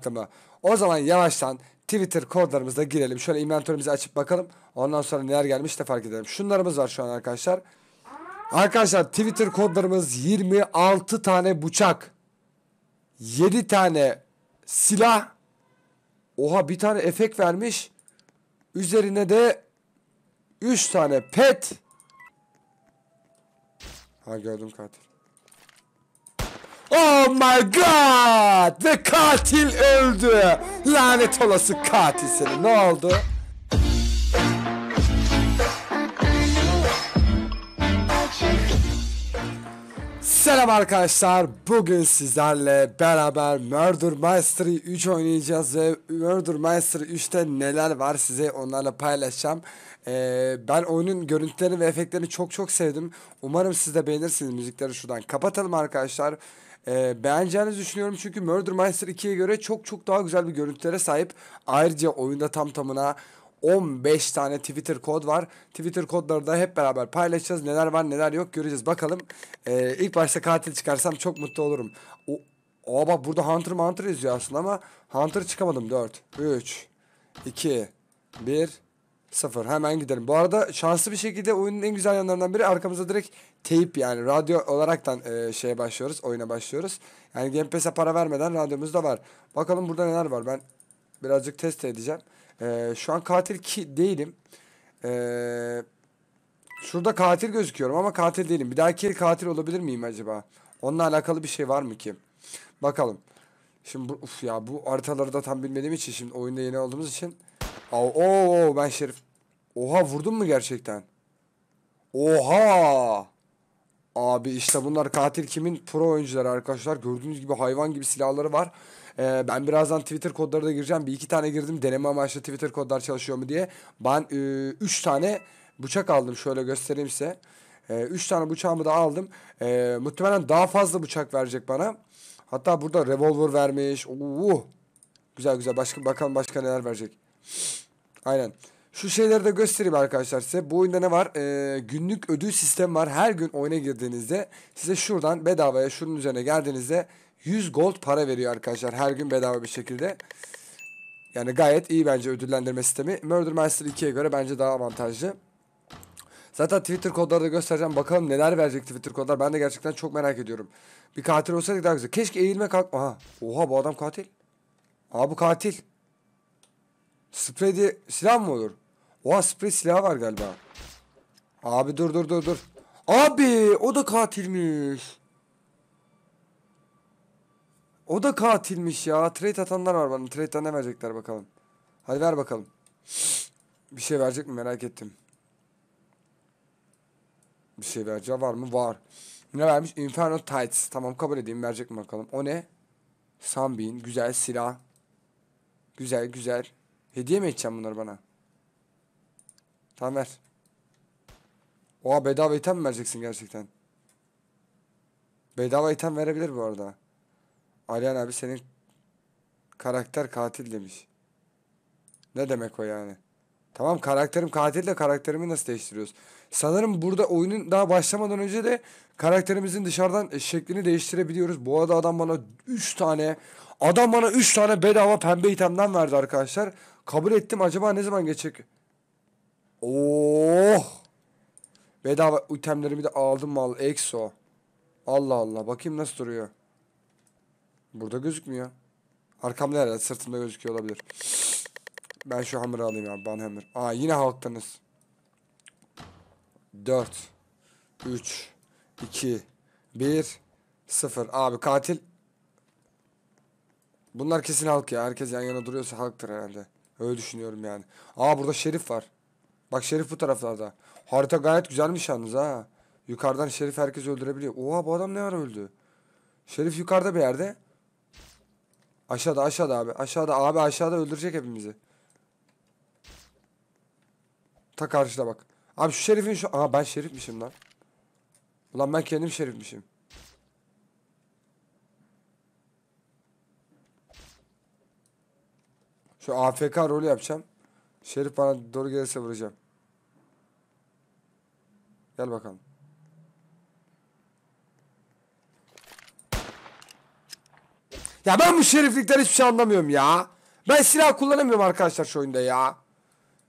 aklıma. O zaman yavaştan Twitter kodlarımıza girelim. Şöyle inventörümüzü açıp bakalım. Ondan sonra neler gelmiş de fark edelim. Şunlarımız var şu an arkadaşlar. Arkadaşlar Twitter kodlarımız 26 tane bıçak. 7 tane silah. Oha bir tane efekt vermiş. Üzerine de 3 tane pet. Ha gördüm katil. Oh my god! Ve katil öldü. Lanet olası katil seni. Ne oldu? Selam arkadaşlar. Bugün sizlerle beraber Murder Mystery 3 oynayacağız ve Murder Mystery 3'te neler var size onlarla paylaşacağım. Ee, ben oyunun görüntülerini ve efektlerini çok çok sevdim. Umarım siz de beğenirsiniz. Müzikleri şuradan kapatalım arkadaşlar. Ee, beğeneceğinizi düşünüyorum çünkü Murder Mystery 2'ye göre çok çok daha güzel bir görüntülere sahip. Ayrıca oyunda tam tamına 15 tane Twitter kod var. Twitter kodları da hep beraber paylaşacağız. Neler var neler yok göreceğiz. Bakalım. Ee, ilk başta katil çıkarsam çok mutlu olurum. O, o bak burada Hunter Hunter yazıyor aslında ama Hunter çıkamadım. 4, 3, 2, 1, 0. Hemen gidelim. Bu arada şanslı bir şekilde oyunun en güzel yanlarından biri arkamızda direkt teyip yani radyo olaraktan e, şeye başlıyoruz. Oyuna başlıyoruz. Yani Game Pass'e para vermeden radyomuz da var. Bakalım burada neler var. Ben birazcık test edeceğim. Ee, şu an katil ki değilim. Ee, şurada katil gözüküyorum ama katil değilim. Bir dahaki katil olabilir miyim acaba? Onunla alakalı bir şey var mı ki? Bakalım. Şimdi bu, uf ya bu haritaları da tam bilmediğim için şimdi oyunda yeni olduğumuz için. Oo, oo ben Şerif. Oha vurdun mu gerçekten? Oha! Abi işte bunlar katil kimin pro oyuncuları arkadaşlar. Gördüğünüz gibi hayvan gibi silahları var. Ee, ben birazdan Twitter kodları da gireceğim. Bir iki tane girdim deneme amaçlı Twitter kodlar çalışıyor mu diye. Ben e, üç tane bıçak aldım. Şöyle göstereyim size. E, üç tane bıçağımı da aldım. E, muhtemelen daha fazla bıçak verecek bana. Hatta burada revolver vermiş. Oo. Güzel güzel. Başka bakalım başka neler verecek. Aynen. Şu şeyleri de göstereyim arkadaşlar size. Bu oyunda ne var? Ee, günlük ödül sistemi var. Her gün oyuna girdiğinizde size şuradan bedavaya şunun üzerine geldiğinizde 100 gold para veriyor arkadaşlar. Her gün bedava bir şekilde. Yani gayet iyi bence ödüllendirme sistemi. Murder Master 2'ye göre bence daha avantajlı. Zaten Twitter kodları da göstereceğim. Bakalım neler verecek Twitter kodlar. Ben de gerçekten çok merak ediyorum. Bir katil olsaydı daha güzel. Keşke eğilme kalk... Aha. Oha bu adam katil. Aa bu katil. Sprey diye silah mı olur? Oha sprey silahı var galiba. Abi dur dur dur dur. Abi o da katilmiş. O da katilmiş ya. Trade atanlar var bana. Trade'den ne verecekler bakalım. Hadi ver bakalım. Bir şey verecek mi merak ettim. Bir şey verecek var mı? Var. Ne vermiş? Inferno Tights. Tamam kabul edeyim. Verecek mi bakalım. O ne? Sunbeam. Güzel silah. Güzel güzel. Hediye mi edeceğim bunları bana? Tamam ver. Oha bedava item mi vereceksin gerçekten? Bedava item verebilir bu arada. Alihan abi senin karakter katil demiş. Ne demek o yani? Tamam karakterim katil de karakterimi nasıl değiştiriyoruz? Sanırım burada oyunun daha başlamadan önce de karakterimizin dışarıdan şeklini değiştirebiliyoruz. Bu arada adam bana 3 tane adam bana 3 tane bedava pembe itemden verdi arkadaşlar. Kabul ettim acaba ne zaman geçecek? Oh! Bedava itemlerimi de aldım mal EXO. Allah Allah bakayım nasıl duruyor. Burada gözükmüyor. Arkamda herhalde sırtımda gözüküyor olabilir. Ben şu hammer'ı alayım abi. Ban hammer. Aa yine halktınız. 4 3 2 1 0 Abi katil Bunlar kesin halk ya. Herkes yan yana duruyorsa halktır herhalde. Öyle düşünüyorum yani. Aa burada şerif var. Bak şerif bu taraflarda. Harita gayet güzelmiş yalnız ha. Yukarıdan şerif herkes öldürebiliyor. Oha bu adam ne ara öldü? Şerif yukarıda bir yerde. Aşağıda aşağıda abi. Aşağıda abi aşağıda öldürecek hepimizi. Ta karşıda bak. Abi şu şerifin şu... Aa ben şerifmişim lan. Ulan ben kendim şerifmişim. Şu AFK rolü yapacağım. Şerif bana doğru gelirse vuracağım. Gel bakalım. Ya ben bu şeriflikten hiçbir şey anlamıyorum ya. Ben silah kullanamıyorum arkadaşlar şu oyunda ya.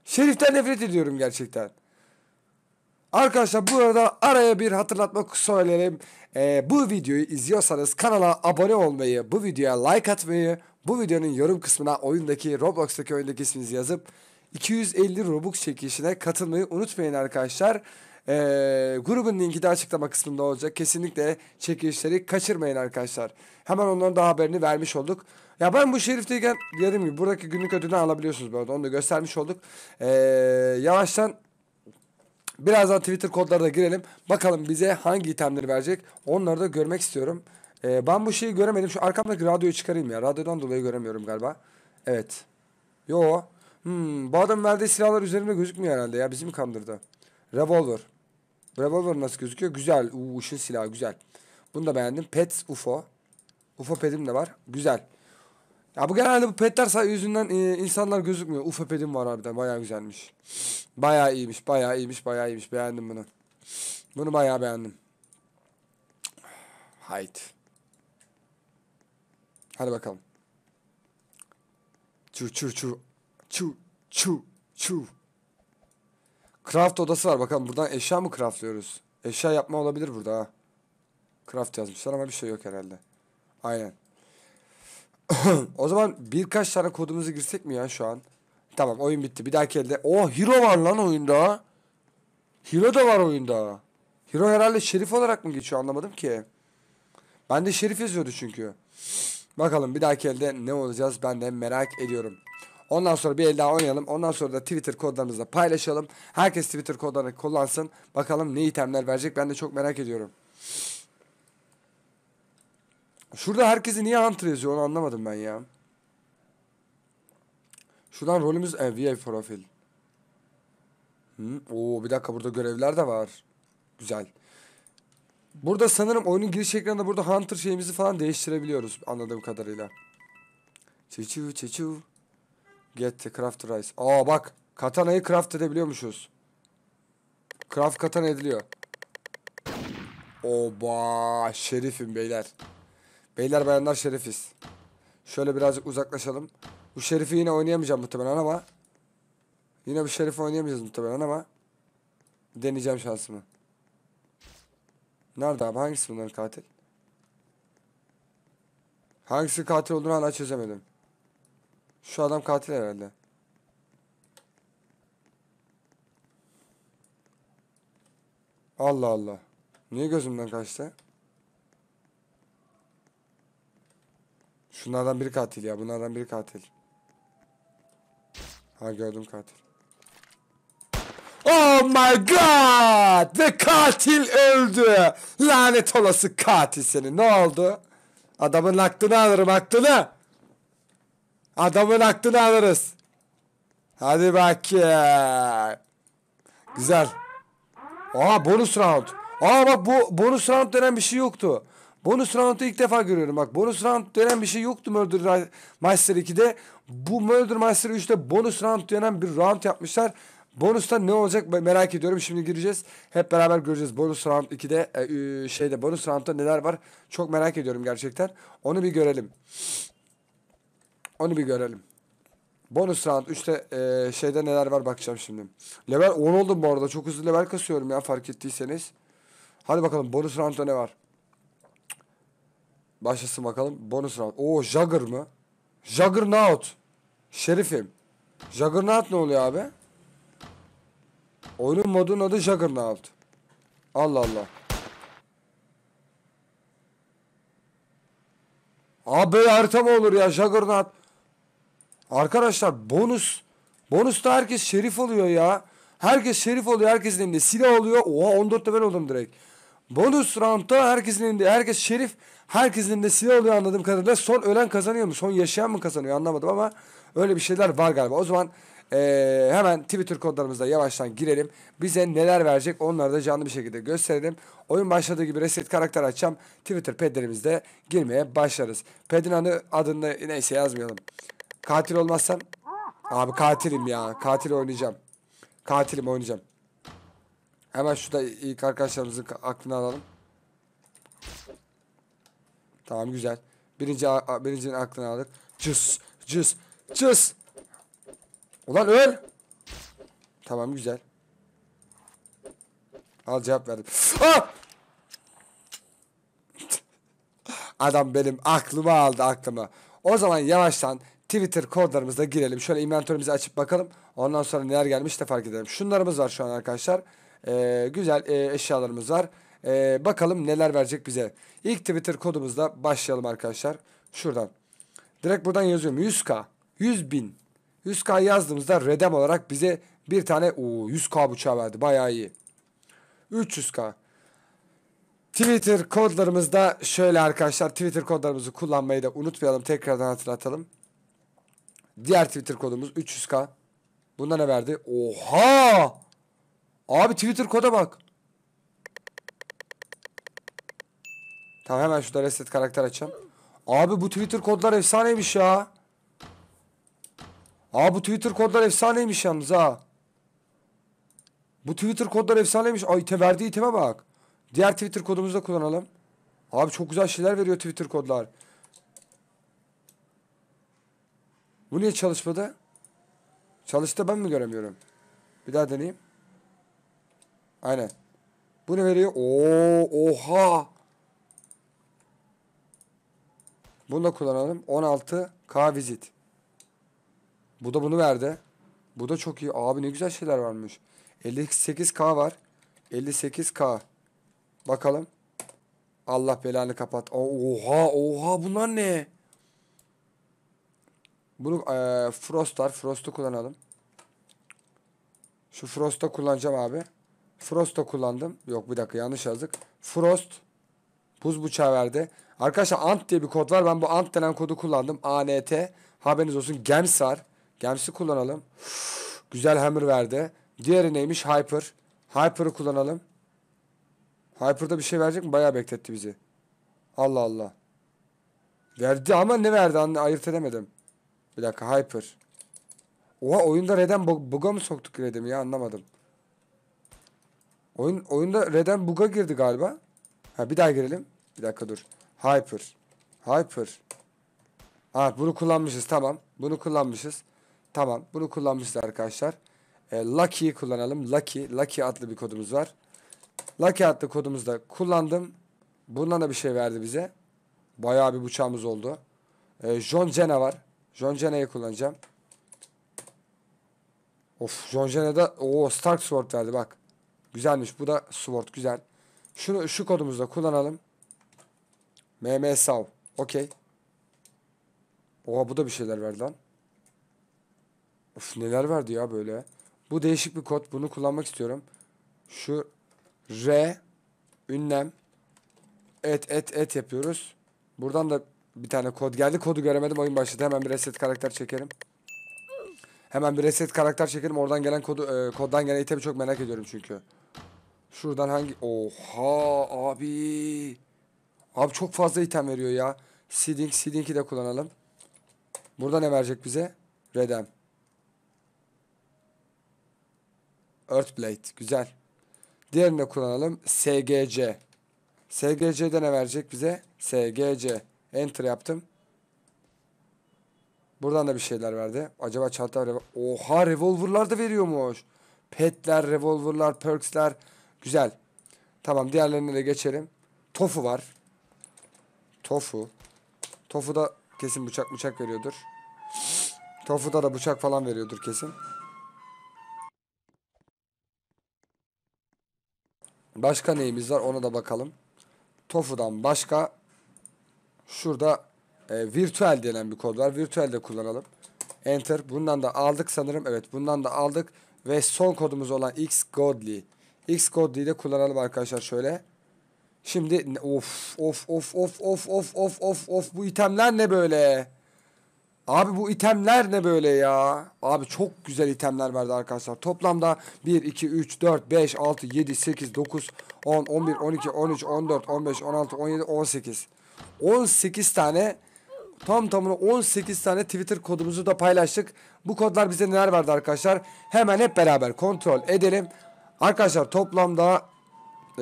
Şeriften nefret ediyorum gerçekten. Arkadaşlar bu arada araya bir hatırlatma söyleyelim. Ee, bu videoyu izliyorsanız kanala abone olmayı, bu videoya like atmayı, bu videonun yorum kısmına oyundaki Roblox'taki oyundaki isminizi yazıp 250 Robux çekilişine katılmayı unutmayın arkadaşlar. Ee, grubun linki de açıklama kısmında olacak. Kesinlikle çekilişleri kaçırmayın arkadaşlar. Hemen onların da haberini vermiş olduk. Ya ben bu şerifteyken dediğim gibi buradaki günlük ödülünü alabiliyorsunuz bu arada. Onu da göstermiş olduk. Ee, yavaştan Birazdan Twitter kodlarına girelim. Bakalım bize hangi itemleri verecek. Onları da görmek istiyorum. Ee, ben bu şeyi göremedim. Şu arkamdaki radyoyu çıkarayım ya. Radyodan dolayı göremiyorum galiba. Evet. Yo. Hmm, bu adam verdiği silahlar üzerinde gözükmüyor herhalde ya. Bizi mi kandırdı? Revolver. Revolver nasıl gözüküyor? Güzel. Uuu ışın silahı güzel. Bunu da beğendim. Pets UFO. UFO pedim de var. Güzel. Ya bu genelde bu petler yüzünden e, insanlar gözükmüyor. UFO pedim var harbiden. Bayağı güzelmiş. Bayağı iyiymiş. Bayağı iyiymiş. Bayağı iyiymiş. Beğendim bunu. Bunu bayağı beğendim. Haydi. Hadi bakalım. Çu çu çu. Çu çu çu. Craft odası var. Bakalım buradan eşya mı craftlıyoruz? Eşya yapma olabilir burada ha. Craft yazmışlar ama bir şey yok herhalde. Aynen. o zaman birkaç tane kodumuzu girsek mi ya şu an? Tamam oyun bitti. Bir dahaki elde. Oh hero var lan oyunda. Hero da var oyunda. Hero herhalde şerif olarak mı geçiyor anlamadım ki. Ben de şerif yazıyordu çünkü. Bakalım bir dahaki elde ne olacağız ben de merak ediyorum. Ondan sonra bir el daha oynayalım. Ondan sonra da Twitter kodlarımızla paylaşalım. Herkes Twitter kodlarını kullansın. Bakalım ne itemler verecek ben de çok merak ediyorum. Şurada herkesi niye Hunter yazıyor onu anlamadım ben ya. Şuradan rolümüz e, VA profil. Hı? Oo bir dakika burada görevler de var. Güzel. Burada sanırım oyunun giriş ekranında burada Hunter şeyimizi falan değiştirebiliyoruz anladığım kadarıyla. Çiçu çiçu. Get the craft rice. Aa bak katanayı craft edebiliyormuşuz. Craft katana ediliyor. Oba şerifim beyler. Beyler bayanlar şerifiz. Şöyle birazcık uzaklaşalım. Bu şerifi yine oynayamayacağım muhtemelen ama. Yine bu şerifi oynayamayacağız muhtemelen ama. Deneyeceğim şansımı. Nerede abi? Hangisi bunların katil? Hangisi katil olduğunu hala çözemedim. Şu adam katil herhalde. Allah Allah. Niye gözümden kaçtı? Şunlardan biri katil ya. Bunlardan biri katil. Ha gördüm katil. Oh my god! Ve katil öldü. Lanet olası katil seni. Ne oldu? Adamın aklını alırım aklını. Adamın aklını alırız. Hadi bakayım. Güzel. Aa bonus round. Aa bak bu bonus round denen bir şey yoktu. Bonus round'u ilk defa görüyorum bak. Bonus round denen bir şey yoktu Murder Master 2'de. Bu Murder Master 3'te bonus round denen bir round yapmışlar. Bonusta ne olacak merak ediyorum. Şimdi gireceğiz. Hep beraber göreceğiz. Bonus round 2'de e, şeyde bonus round'da neler var. Çok merak ediyorum gerçekten. Onu bir görelim. Onu bir görelim. Bonus round 3'te e, şeyde neler var bakacağım şimdi. Level 10 oldum bu arada. Çok hızlı level kasıyorum ya fark ettiyseniz. Hadi bakalım bonus round'da ne var? Başlasın bakalım. Bonus round. Oo Jugger mı? Juggernaut. Şerifim. Juggernaut ne oluyor abi? Oyunun modunun adı Juggernaut. Allah Allah. Abi harita mı olur ya Juggernaut? Arkadaşlar bonus. Bonusta herkes şerif oluyor ya. Herkes şerif oluyor. Herkesin elinde silah oluyor. Oha 14 level oldum direkt. Bonus roundda herkesin elinde herkes şerif. Herkesin elinde silah oluyor anladığım kadarıyla. Son ölen kazanıyor mu? Son yaşayan mı kazanıyor anlamadım ama öyle bir şeyler var galiba. O zaman ee, hemen Twitter kodlarımızda yavaştan girelim. Bize neler verecek onları da canlı bir şekilde gösterelim. Oyun başladığı gibi reset karakter açacağım. Twitter pedlerimizde girmeye başlarız. Pedin adı, adını neyse yazmayalım. Katil olmazsam abi katilim ya. Katil oynayacağım. Katilim oynayacağım. Hemen şurada ilk arkadaşlarımızın aklını alalım. Tamam güzel. Birinci, birincinin aklını aldık. Cüs, cüs, cüs. Ulan öl. Tamam güzel. Al cevap verdim. Ah! Adam benim aklımı aldı aklımı. O zaman yavaştan Twitter kodlarımıza girelim. Şöyle inventörümüzü açıp bakalım. Ondan sonra neler gelmiş de fark edelim. Şunlarımız var şu an arkadaşlar. Ee, güzel e, eşyalarımız var. Ee, bakalım neler verecek bize. İlk Twitter kodumuzla başlayalım arkadaşlar. Şuradan. Direkt buradan yazıyorum. 100k. 100 bin. 100k yazdığımızda redem olarak bize bir tane o 100k bıçağı verdi. Bayağı iyi. 300k. Twitter kodlarımızda şöyle arkadaşlar Twitter kodlarımızı kullanmayı da unutmayalım. Tekrardan hatırlatalım. Diğer Twitter kodumuz 300k. Bunda ne verdi? Oha! Abi Twitter koda bak. Tamam hemen şurada reset karakter açacağım. Abi bu Twitter kodlar efsaneymiş ya. Abi bu Twitter kodlar efsaneymiş yalnız ha. Bu Twitter kodlar efsaneymiş. Ay ite verdiği iteme bak. Diğer Twitter kodumuzu da kullanalım. Abi çok güzel şeyler veriyor Twitter kodlar. Bu niye çalışmadı? Çalıştı ben mi göremiyorum? Bir daha deneyeyim. Aynen. Bu ne veriyor? Oo, oha. Bunu da kullanalım. 16K visit. Bu da bunu verdi. Bu da çok iyi. Abi ne güzel şeyler varmış. 58K var. 58K. Bakalım. Allah belanı kapat. Oha oha bunlar ne? Bunu e, Frost var. Frost'u kullanalım. Şu Frost'u kullanacağım abi. Frost'u kullandım. Yok bir dakika yanlış yazdık. Frost buz bıçağı verdi. Arkadaşlar Ant diye bir kod var. Ben bu Ant denen kodu kullandım. ANT. Haberiniz olsun. Gems var. Gems'i kullanalım. Güzel hammer verdi. Diğeri neymiş? Hyper. Hyper'ı kullanalım. Hyper'da bir şey verecek mi? Bayağı bekletti bizi. Allah Allah. Verdi ama ne verdi anne ayırt edemedim. Bir dakika Hyper. Oha oyunda Red'den bu- bug'a mı soktuk Red'imi ya anlamadım. Oyun oyunda Red'den bug'a girdi galiba. Ha bir daha girelim. Bir dakika dur. Hyper. Hyper. Ha bunu kullanmışız tamam. Bunu kullanmışız. Tamam bunu kullanmışız arkadaşlar. E, Lucky'yi kullanalım. Lucky. Lucky adlı bir kodumuz var. Lucky adlı kodumuzu da kullandım. Bundan da bir şey verdi bize. Bayağı bir bıçağımız oldu. E, John Cena var. John Cena'yı kullanacağım. Of John Cena'da o Stark Sword verdi bak. Güzelmiş. Bu da Sword güzel. Şunu şu kodumuzu da kullanalım. MM Sav. Okey. Oha bu da bir şeyler verdi lan. Of neler verdi ya böyle. Bu değişik bir kod. Bunu kullanmak istiyorum. Şu R ünlem et et et yapıyoruz. Buradan da bir tane kod geldi. Kodu göremedim. Oyun başladı. Hemen bir reset karakter çekelim. Hemen bir reset karakter çekelim. Oradan gelen kodu e, koddan gelen itemi çok merak ediyorum çünkü. Şuradan hangi Oha abi. Abi çok fazla item veriyor ya. Seeding, Seeding'i de kullanalım. Burada ne verecek bize? Redem. Earthblade. Güzel. Diğerini de kullanalım. SGC. SGC'de ne verecek bize? SGC. Enter yaptım. Buradan da bir şeyler verdi. Acaba çanta revol- Oha revolverlar da veriyormuş. Petler, revolverlar, perksler. Güzel. Tamam diğerlerine de geçelim. Tofu var. Tofu. Tofu da kesin bıçak bıçak veriyordur. Tofu'da da bıçak falan veriyordur kesin. Başka neyimiz var ona da bakalım. Tofu'dan başka şurada e, virtual denen bir kod var. Virtual de kullanalım. Enter. Bundan da aldık sanırım. Evet bundan da aldık. Ve son kodumuz olan X Godly. X Godly'yi de kullanalım arkadaşlar şöyle. Şimdi of of of of of of of of of bu itemler ne böyle? Abi bu itemler ne böyle ya? Abi çok güzel itemler verdi arkadaşlar. Toplamda 1, 2, 3, 4, 5, 6, 7, 8, 9, 10, 11, 12, 13, 14, 15, 16, 17, 18. 18 tane tam tamına 18 tane Twitter kodumuzu da paylaştık. Bu kodlar bize neler verdi arkadaşlar? Hemen hep beraber kontrol edelim. Arkadaşlar toplamda e,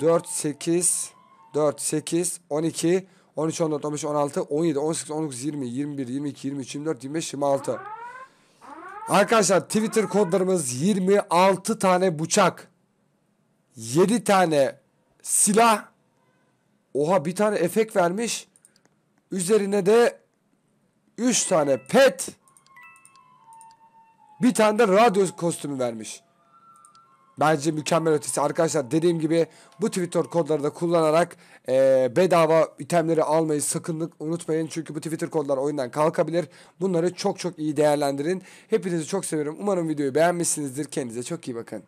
4, 8, 4, 8, 12, 13, 14, 15, 16, 17, 18, 19, 20, 21, 22, 23, 24, 25, 26. Arkadaşlar Twitter kodlarımız 26 tane bıçak. 7 tane silah. Oha bir tane efekt vermiş. Üzerine de 3 tane pet. Bir tane de radyo kostümü vermiş. Bence mükemmel ötesi. Arkadaşlar dediğim gibi bu Twitter kodları da kullanarak eee, bedava itemleri almayı sakın unutmayın. Çünkü bu Twitter kodlar oyundan kalkabilir. Bunları çok çok iyi değerlendirin. Hepinizi çok seviyorum. Umarım videoyu beğenmişsinizdir. Kendinize çok iyi bakın.